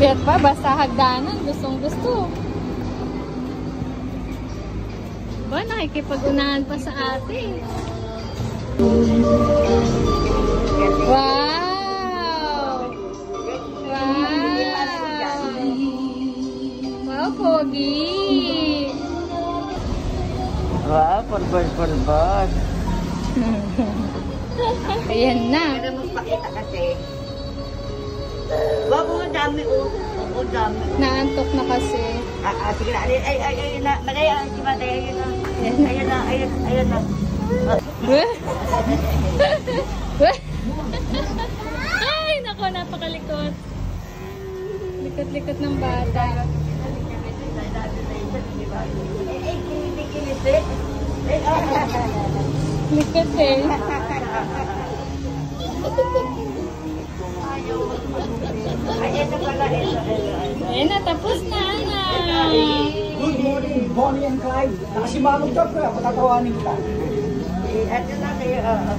Akyat pa, basta hagdanan. Gustong gusto. Ba, nakikipag-unahan pa sa ate. Wow! Wow! Wow, Pogi! Wow, pulbol, pulbol. Ayan na. Pwede mo pakita kasi. Wag mo dami o. O dami. Naantok na kasi. Ah, ah, sige na. Ay, ay, ay, ay, na. Madaya, si Madaya, ayun na. Ayun na, ayun, ayun na. Ay, nako, napakalikot. Likot-likot ng bata. Ah. Likot eh. Ayan na, tapos na, na. Good morning, Bonnie and Clyde. Nakasimanong job ko patatawanin kita. Eh, ito na kayo, ah, ah.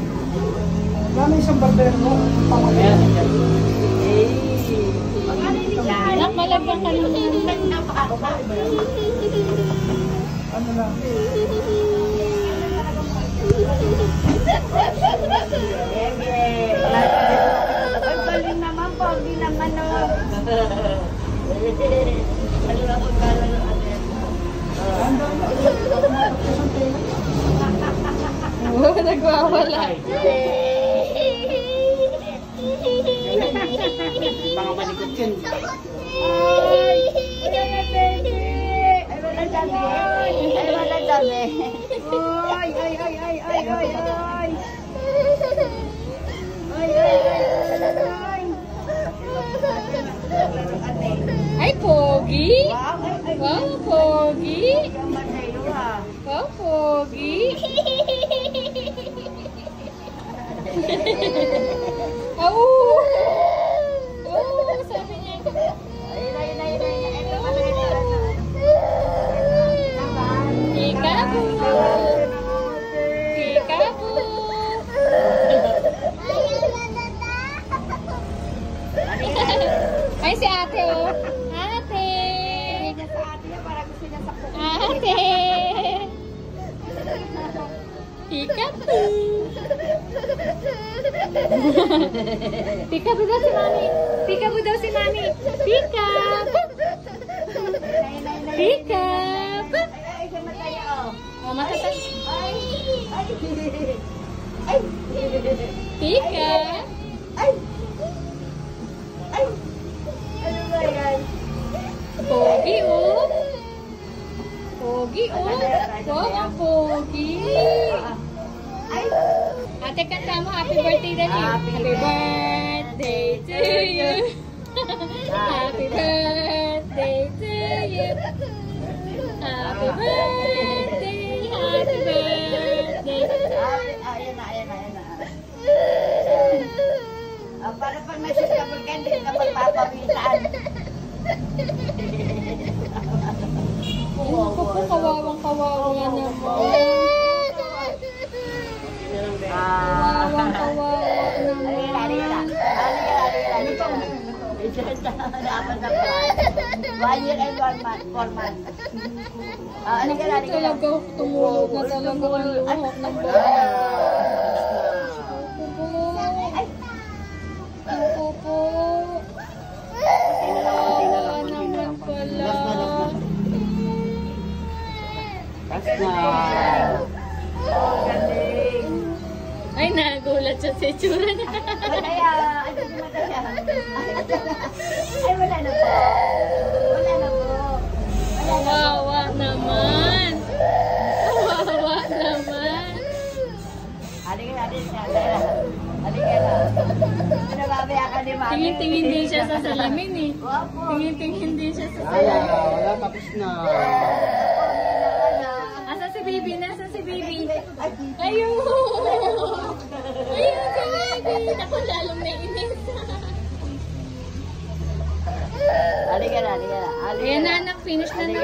Gano'n isang barber mo, pamagyan. Eh, ano? Anak, malabang ka naman. Ano lang, nagwawala. mga malikot yun. Ay, wala na. Ay, wala dami. Ay, wala dami. Ay, ay, ay, ay, ay. Ay, ay, ay, ay. Ay, Pogi. Wow, Pogi. Wow, Pogi. Au! Peekaboo. Peekaboo daw si mami. Peekaboo daw si mami. Peekaboo. Peekaboo. Ay, ay, mataya, oh. Oh, matatay. Ay, ay. Ay. Pika. Ay. Ay. Ano ba yan? Pogi, oh. Pogi, oh. Wow, ang pogi. Ate, kanta mo. Happy birthday, Dali. Happy Happy birthday to you. Happy birthday to you. Happy birthday, happy birthday. Ay, ayan na, ayan na, ayan na. Ah, para pag nasa ka pag hindi ka magpapawisan. Ay, naku po, kawawang kawawa naman. Ah. Kawawang kawawa Halika na, halika na. naman. Halika na, halika na, halika na. Dapat na pa. One year and one month, four months. Ah, halika na, halika na. Talaga tumulog na talaga ang luhok ng. Ah, pala. That's na. Siya sa itsura niya. Madaya, ano si Madaya? Ay, wala na po. Wala na po. Wala na po. Kawawa naman. Kawawa naman. Halika na, halika na, halika na. Pinababaya ka ni Mami. Tingin-tingin din siya sa salamin eh. Tingin-tingin din siya sa Wala, salamin. wala tapos na. Asa si baby? Nasa si baby? Ayun! Ayun si baby! Naku, lalong nainis. Halika na, halika na. Ayan na na. anak, finish na na. na.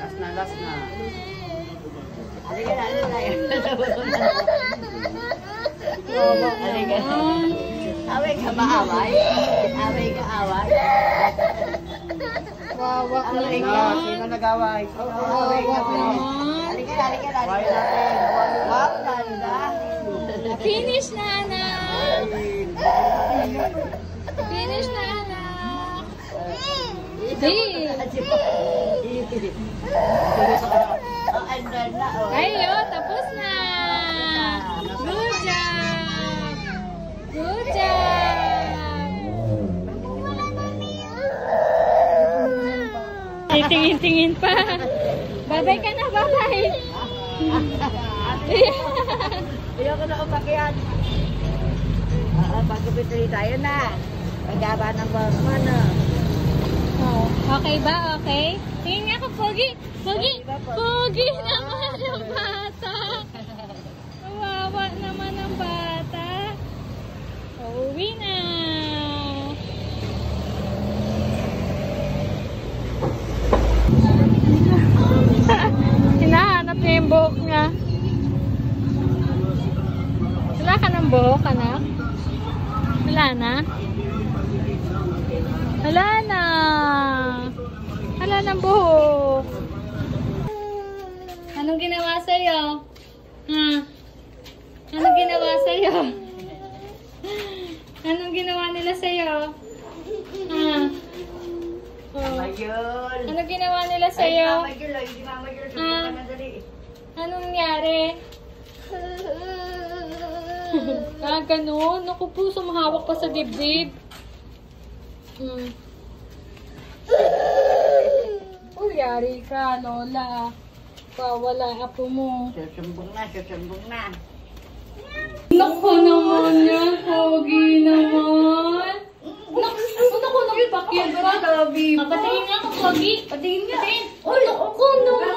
Last na, last na. Halika na, halika na. Halika na. Away ka ba away? Away ka away? Wawak ka. naman. Sino nag-away? Wawak ba? naman. Halika, halika, halika. Wow, ganda. Finish na, anak. Finish na, anak. Di. Ayo, tapos na. Good job. Good job. Titingin-tingin pa. Babay ka na, babay. Ayoko na umakyat. Oo, pagkapituloy tayo na. Pagkaba ng bangman, ah. Oh, okay ba? Okay? Tingin nga ako, Pogi. Pogi. Pogi naman ang bata. Kawawa naman ang bata. Uuwi na. Hinahanap niya yung buhok niya. Wala ka anak? Wala na? Wala na. Wala ng buhok. Anong ginawa sa'yo? Ha? Anong ginawa sa'yo? Anong ginawa nila sa'yo? Ha? Oh. Mayul. Anong ginawa nila Ay, sa'yo? Mama ay, Mama Ah. subukan na dali. Anong nangyari? ah, ganun. Naku po, sumahawak pa sa dibdib. Hmm. Uy, yari ka, Lola. Pawala apo mo. Susumbong na, susumbong na. Naku naman yan, Pogi naman. Naku, naku, nagpakyan pa. Gabi Ah, Patingin nga ako, Pogi. Patingin nga. Uy, naku naman.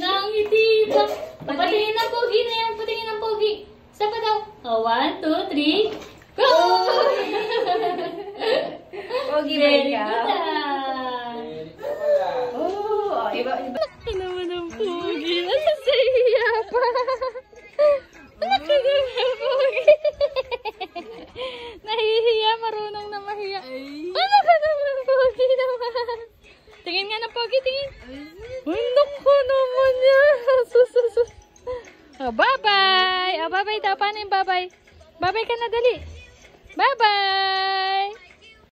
Nangiti pa. Patingin na, Pogi na yan. Patingin na, Pogi. Isa pa daw. Oh, one, two, three. Go! Ikaw? ah. Oh, iba, iba. Laki naman ang pogi. Nasa siya pa. Laki naman ang pogi. Nahihiya, marunong na mahiya. Ano ka naman, pogi naman. Tingin nga ng pogi, tingin. Ay, naku naman yan. Oh, bye-bye. Oh, bye-bye daw. Paano yung bye-bye? Bye-bye ka na, dali. Bye-bye.